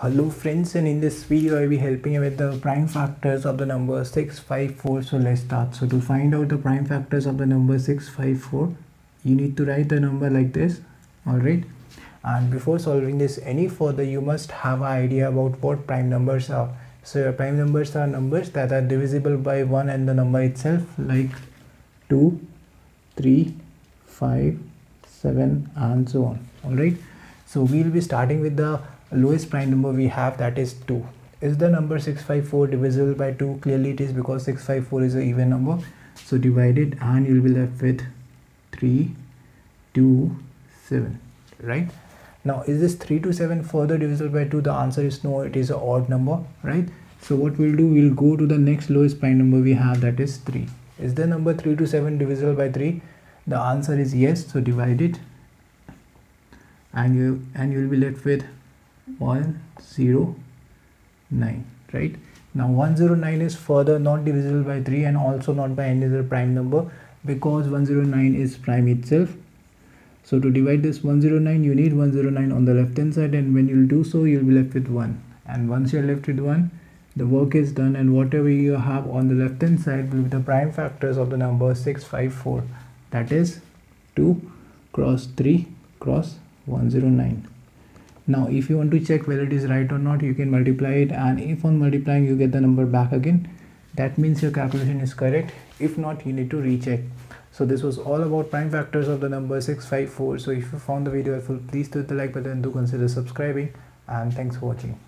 hello friends and in this video i'll be helping you with the prime factors of the number 654 so let's start. So to find out the prime factors of the number 654 you need to write the number like this. All right? And before solving this any further you must have an idea about what prime numbers are. So your prime numbers are numbers that are divisible by 1 and the number itself like 2 3 5 7 and so on. All right? So we'll be starting with the lowest prime number we have that is 2 is the number 654 divisible by 2 clearly it is because 654 is an even number. So divide it and you'll be left with 3 2 7 right? Now is this 3 to 7 further divisible by 2 the answer is no it is an odd number right? So what we'll do we'll go to the next lowest prime number we have that is 3 is the number 3 to 7 divisible by 3 the answer is yes so divide it. And you and you will be left with 109 right? Now 109 is further not divisible by 3 and also not by any other prime number because 109 is prime itself. So to divide this 109 you need 109 on the left hand side and when you'll do so you'll be left with 1 and once you're left with 1 the work is done and whatever you have on the left hand side will be the prime factors of the number 654 that is 2 cross 3 cross 109 now if you want to check whether it is right or not you can multiply it and if on multiplying you get the number back again. That means your calculation is correct. If not you need to recheck. So this was all about prime factors of the number 654 so if you found the video helpful please do the like button. Do consider subscribing and thanks for watching